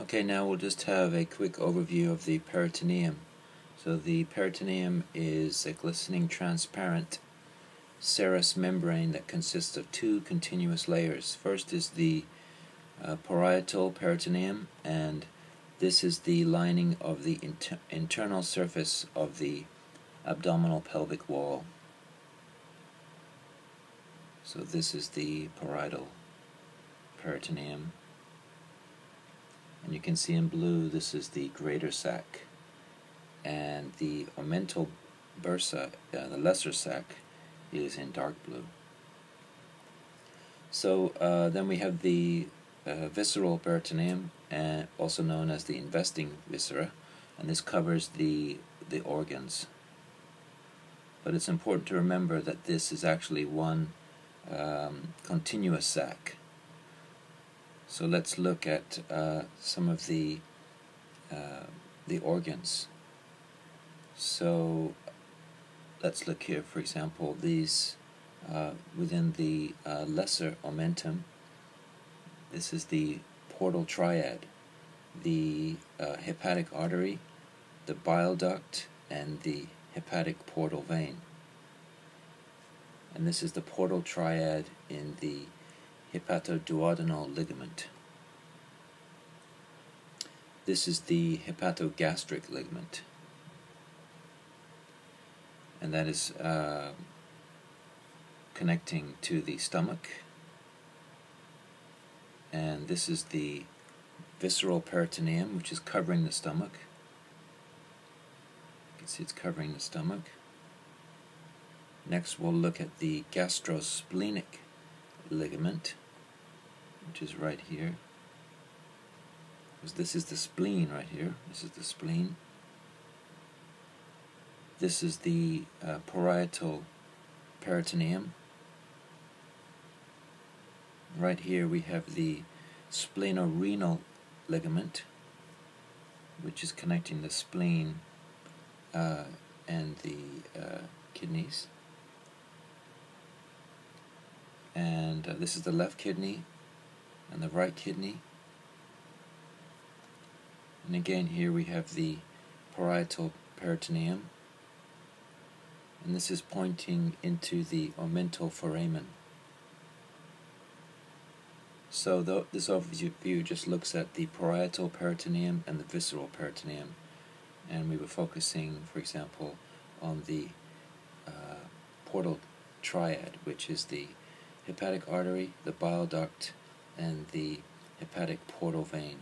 Okay, now we'll just have a quick overview of the peritoneum. So the peritoneum is a glistening transparent serous membrane that consists of two continuous layers. First is the uh, parietal peritoneum and this is the lining of the inter internal surface of the abdominal pelvic wall. So this is the parietal peritoneum and you can see in blue this is the greater sac and the omental bursa, uh, the lesser sac, is in dark blue. So uh, then we have the uh, visceral peritoneum, and also known as the investing viscera, and this covers the the organs. But it's important to remember that this is actually one um, continuous sac. So let's look at uh, some of the uh, the organs. So let's look here, for example, these uh, within the uh, lesser omentum. This is the portal triad, the uh, hepatic artery, the bile duct, and the hepatic portal vein. And this is the portal triad in the hepatoduodenal ligament. This is the hepatogastric ligament. And that is uh, connecting to the stomach. And this is the visceral peritoneum, which is covering the stomach. You can see it's covering the stomach. Next, we'll look at the gastrosplenic ligament which is right here. Because this is the spleen right here. This is the spleen. This is the uh, parietal peritoneum. Right here we have the splenorenal ligament, which is connecting the spleen uh, and the uh, kidneys. And uh, this is the left kidney, and the right kidney. And again here we have the parietal peritoneum and this is pointing into the omental foramen. So th this overview just looks at the parietal peritoneum and the visceral peritoneum and we were focusing for example on the uh, portal triad which is the hepatic artery, the bile duct, and the hepatic portal vein.